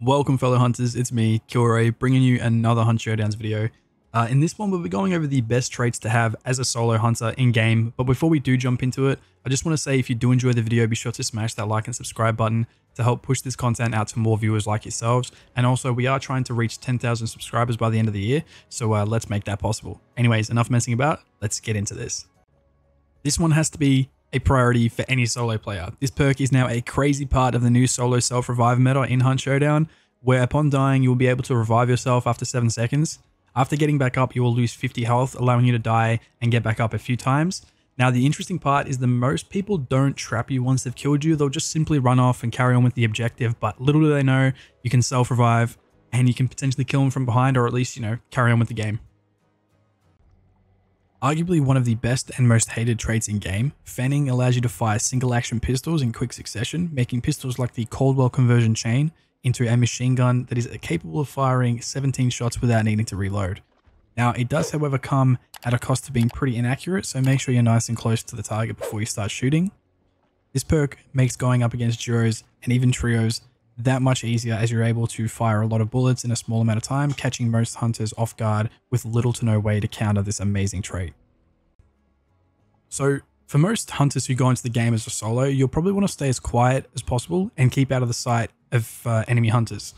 Welcome fellow hunters, it's me, Kilroy, bringing you another Hunt Showdowns video. Uh, in this one, we'll be going over the best traits to have as a solo hunter in-game, but before we do jump into it, I just want to say if you do enjoy the video, be sure to smash that like and subscribe button to help push this content out to more viewers like yourselves, and also we are trying to reach 10,000 subscribers by the end of the year, so uh, let's make that possible. Anyways, enough messing about, let's get into this. This one has to be a priority for any solo player. This perk is now a crazy part of the new solo self-revive meta in Hunt Showdown, where upon dying you will be able to revive yourself after 7 seconds. After getting back up, you will lose 50 health, allowing you to die and get back up a few times. Now, the interesting part is that most people don't trap you once they've killed you. They'll just simply run off and carry on with the objective, but little do they know, you can self-revive and you can potentially kill them from behind or at least, you know, carry on with the game. Arguably one of the best and most hated traits in game, fanning allows you to fire single action pistols in quick succession, making pistols like the Caldwell conversion chain into a machine gun that is capable of firing 17 shots without needing to reload. Now, it does however come at a cost of being pretty inaccurate, so make sure you're nice and close to the target before you start shooting. This perk makes going up against duos and even trios that much easier as you're able to fire a lot of bullets in a small amount of time, catching most hunters off guard with little to no way to counter this amazing trait. So for most hunters who go into the game as a solo, you'll probably want to stay as quiet as possible and keep out of the sight of uh, enemy hunters.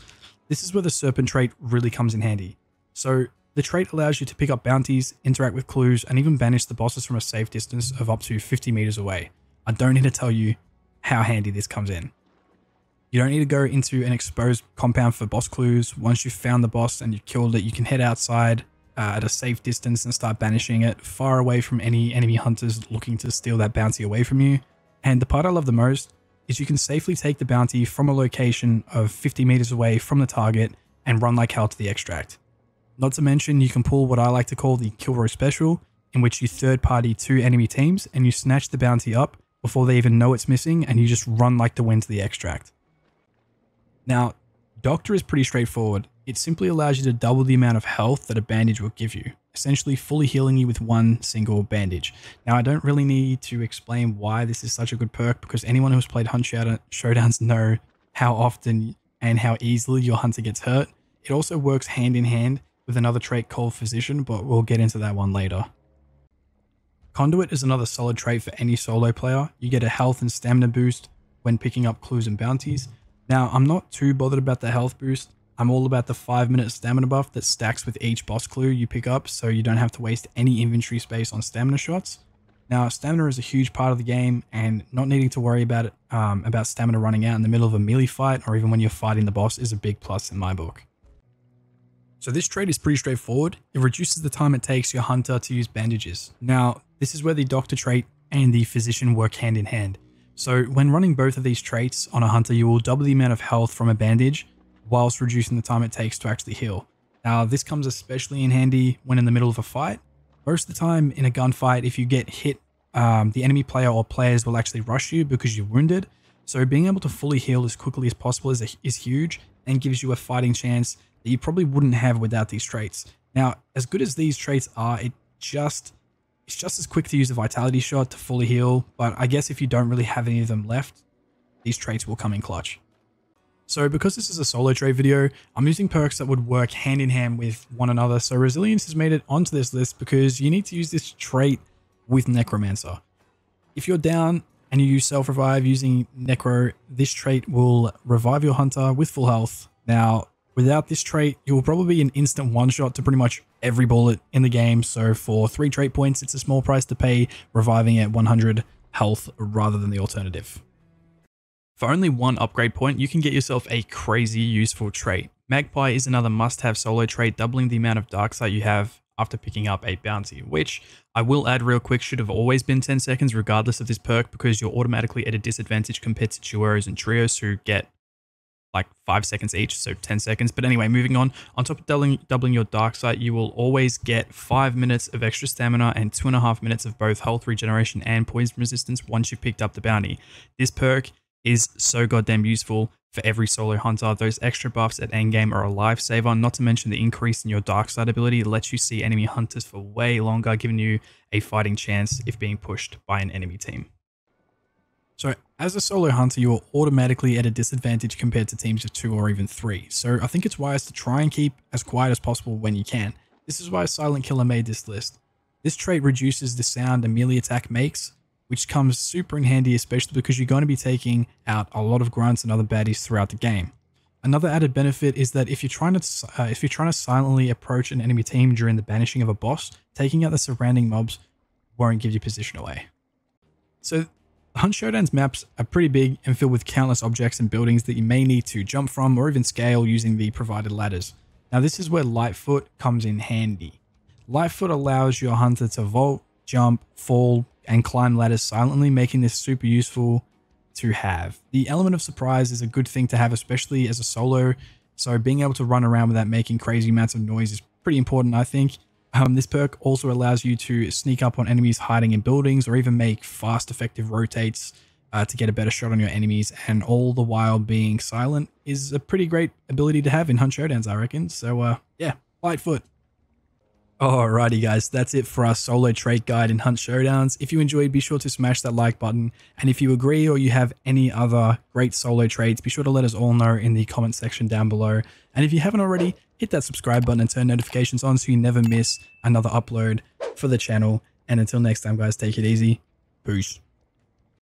This is where the serpent trait really comes in handy. So the trait allows you to pick up bounties, interact with clues, and even banish the bosses from a safe distance of up to 50 meters away. I don't need to tell you how handy this comes in. You don't need to go into an exposed compound for boss clues. Once you've found the boss and you've killed it, you can head outside uh, at a safe distance and start banishing it far away from any enemy hunters looking to steal that bounty away from you. And the part I love the most is you can safely take the bounty from a location of 50 meters away from the target and run like hell to the extract. Not to mention, you can pull what I like to call the Kilroy Special, in which you third party two enemy teams and you snatch the bounty up before they even know it's missing and you just run like the wind to the extract. Now, Doctor is pretty straightforward. It simply allows you to double the amount of health that a bandage will give you, essentially fully healing you with one single bandage. Now, I don't really need to explain why this is such a good perk because anyone who's played Hunt Showdowns know how often and how easily your hunter gets hurt. It also works hand in hand with another trait called Physician, but we'll get into that one later. Conduit is another solid trait for any solo player. You get a health and stamina boost when picking up clues and bounties. Now, I'm not too bothered about the health boost. I'm all about the 5 minute stamina buff that stacks with each boss clue you pick up so you don't have to waste any inventory space on stamina shots. Now, stamina is a huge part of the game and not needing to worry about it, um, about stamina running out in the middle of a melee fight or even when you're fighting the boss is a big plus in my book. So this trait is pretty straightforward. It reduces the time it takes your hunter to use bandages. Now, this is where the doctor trait and the physician work hand in hand. So when running both of these traits on a hunter, you will double the amount of health from a bandage whilst reducing the time it takes to actually heal. Now, this comes especially in handy when in the middle of a fight. Most of the time in a gunfight, if you get hit, um, the enemy player or players will actually rush you because you're wounded. So being able to fully heal as quickly as possible is, a, is huge and gives you a fighting chance that you probably wouldn't have without these traits. Now, as good as these traits are, it just it's just as quick to use a vitality shot to fully heal, but I guess if you don't really have any of them left, these traits will come in clutch. So because this is a solo trade video, I'm using perks that would work hand in hand with one another. So Resilience has made it onto this list because you need to use this trait with Necromancer. If you're down and you use self-revive using Necro, this trait will revive your hunter with full health. Now, Without this trait, you will probably be an instant one-shot to pretty much every bullet in the game, so for 3 trait points, it's a small price to pay, reviving at 100 health rather than the alternative. For only one upgrade point, you can get yourself a crazy useful trait. Magpie is another must-have solo trait, doubling the amount of dark sight you have after picking up a bounty, which I will add real quick should have always been 10 seconds regardless of this perk because you're automatically at a disadvantage compared to duos and trios who get like five seconds each, so 10 seconds. But anyway, moving on. On top of doubling, doubling your dark sight, you will always get five minutes of extra stamina and two and a half minutes of both health regeneration and poison resistance once you've picked up the bounty. This perk is so goddamn useful for every solo hunter. Those extra buffs at endgame are a lifesaver, not to mention the increase in your dark sight ability lets you see enemy hunters for way longer, giving you a fighting chance if being pushed by an enemy team. So as a solo hunter, you're automatically at a disadvantage compared to teams of two or even three. So I think it's wise to try and keep as quiet as possible when you can. This is why Silent Killer made this list. This trait reduces the sound a melee attack makes, which comes super in handy, especially because you're going to be taking out a lot of grunts and other baddies throughout the game. Another added benefit is that if you're trying to uh, if you're trying to silently approach an enemy team during the banishing of a boss, taking out the surrounding mobs won't give you position away. So Hunt Showdown's maps are pretty big and filled with countless objects and buildings that you may need to jump from or even scale using the provided ladders. Now this is where Lightfoot comes in handy. Lightfoot allows your hunter to vault, jump, fall, and climb ladders silently, making this super useful to have. The element of surprise is a good thing to have, especially as a solo, so being able to run around without making crazy amounts of noise is pretty important, I think. Um, this perk also allows you to sneak up on enemies hiding in buildings or even make fast effective rotates uh, to get a better shot on your enemies and all the while being silent is a pretty great ability to have in Hunt Showdowns, I reckon. So uh, yeah, Lightfoot. Alrighty guys, that's it for our solo trait guide in Hunt Showdowns. If you enjoyed, be sure to smash that like button. And if you agree or you have any other great solo traits, be sure to let us all know in the comment section down below. And if you haven't already, hit that subscribe button and turn notifications on so you never miss another upload for the channel. And until next time guys, take it easy. Peace.